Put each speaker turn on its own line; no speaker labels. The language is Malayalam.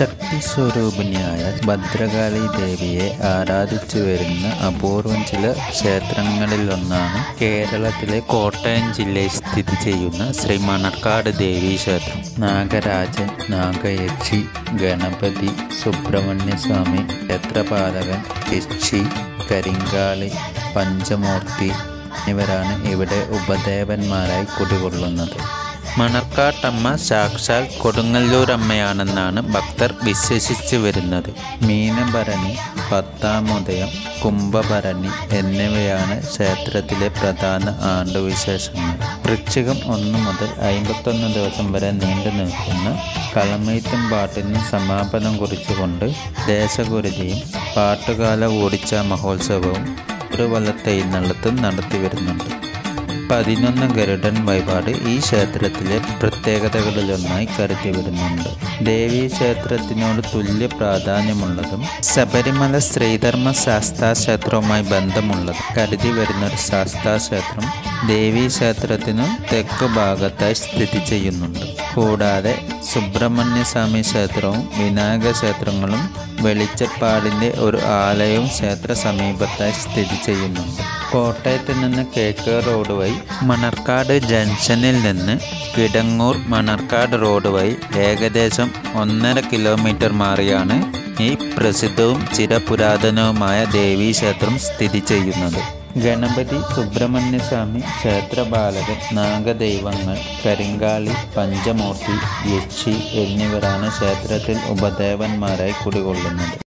ശക്തി സ്വരൂപിണിയായ ഭദ്രകാളി ദേവിയെ ആരാധിച്ചു വരുന്ന അപൂർവം ചില ക്ഷേത്രങ്ങളിലൊന്നാണ് കേരളത്തിലെ കോട്ടയം ജില്ലയിൽ സ്ഥിതി ചെയ്യുന്ന ശ്രീ മണർക്കാട് ദേവീ ക്ഷേത്രം. നാഗരാജൻ നാഗയക്ഷി ഗണപതി സുബ്രഹ്മണ്യസ്വാമി ക്ഷേത്രപാലകൻ യക്ഷി കരിങ്കാളി പഞ്ചമൂർത്തി എന്നിവരാണ് ഇവിടെ ഉപദേവന്മാരായി കുടികൊള്ളുന്നത്. മണർക്കാട്ടമ്മ സാക്ഷാൽ കൊടുങ്ങല്ലൂരമ്മയാണെന്നാണ് ഭക്തർ വിശ്വസിച്ചു വരുന്നത്. മീനഭരണി പത്താമുദയം കുംഭഭരണി എന്നിവയാണ് ക്ഷേത്രത്തിലെ പ്രധാന ആണ്ടുവിശേഷങ്ങൾ. വൃശ്ചികം ഒന്ന് മുതൽ അമ്പത്തൊന്ന് ദിവസം വരെ നീണ്ടു നിൽക്കുന്ന കളമെയ്ത്തും പാട്ടിനും സമാപനം കുറിച്ചുകൊണ്ട് ദേശഗുരുതിയും പാട്ടുകാല ഓടിച്ച മഹോത്സവവും ഒരു വലത്തെഴുന്നള്ളത്തും നടത്തി വരുന്നുണ്ട്. പതിനൊന്ന് ഗരുഡൻ വഴിപാട് ഈ ക്ഷേത്രത്തിലെ പ്രത്യേകതകളിലൊന്നായി കരുതി വരുന്നുണ്ട്. ദേവീ ക്ഷേത്രത്തിനോട് തുല്യ പ്രാധാന്യമുള്ളതും ശബരിമല ശ്രീധർമ്മ ശാസ്താ ക്ഷേത്രവുമായി ബന്ധമുള്ളതും കരുതി വരുന്ന ഒരു ശാസ്താ ക്ഷേത്രം ദേവീ ക്ഷേത്രത്തിനു തെക്ക് ഭാഗത്തായി സ്ഥിതി ചെയ്യുന്നുണ്ട്. കൂടാതെ സുബ്രഹ്മണ്യസ്വാമി ക്ഷേത്രവും വിനായക ക്ഷേത്രങ്ങളും വെളിച്ചപ്പാടിന്റെ ഒരു ആലയവും ക്ഷേത്ര സമീപത്തായി സ്ഥിതി ചെയ്യുന്നുണ്ട്. കോട്ടയത്ത് നിന്ന് കേക്ക് റോഡ് വഴി മണർക്കാട് ജംഗ്ഷനിൽ നിന്ന് കിടങ്ങൂർ മണർക്കാട് റോഡ് വഴി ഏകദേശം ഒന്നര കിലോമീറ്റർ മാറിയാണ് ഈ പ്രസിദ്ധവും ചിരപുരാതനവുമായ ദേവീക്ഷേത്രം സ്ഥിതി ചെയ്യുന്നത്. ഗണപതി സുബ്രഹ്മണ്യസ്വാമി ക്ഷേത്രപാലകൻ നാഗദൈവങ്ങൾ കരിങ്കാളി പഞ്ചമൂർത്തി യക്ഷി എന്നിവരാണ് ക്ഷേത്രത്തിൽ ഉപദേവന്മാരായി കുടികൊള്ളുന്നത്.